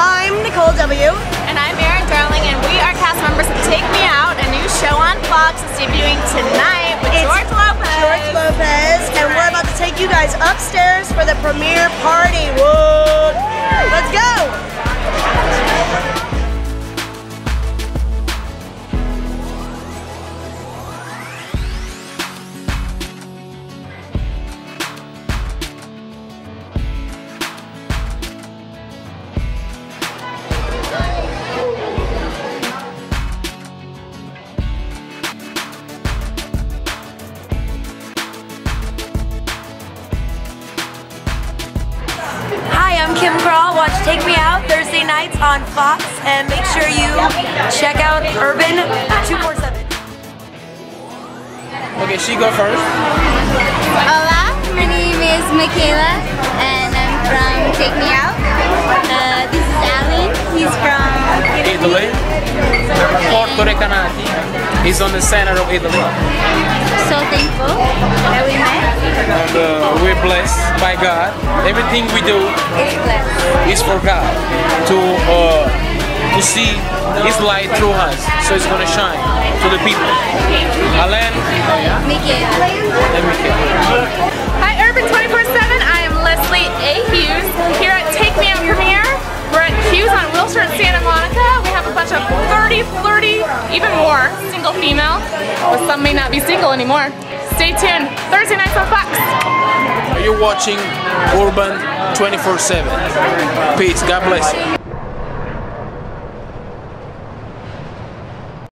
I'm Nicole W. And I'm Erin Darling, and we are cast members of Take Me Out, a new show on Fox that's debuting tonight with It's George Lopez. George Lopez, and we're about to take you guys upstairs for the premiere party. Whoa! I'm Kim Crawl. Watch Take Me Out Thursday nights on Fox, and make sure you check out Urban 247. Okay, she go first. Hola, my name is Michaela and I'm from Take Me Out. Uh, this is Alan. He's from Italy. He's on the center of Italy. So thankful that we met. And uh, we're blessed by God. Everything we do is for God. To uh, to see His light through us. So it's gonna shine to the people. Alain Michaela. Even more single female, but some may not be single anymore. Stay tuned. Thursday nights on Fox. Are You're watching Urban 24/7. Peace. God bless you.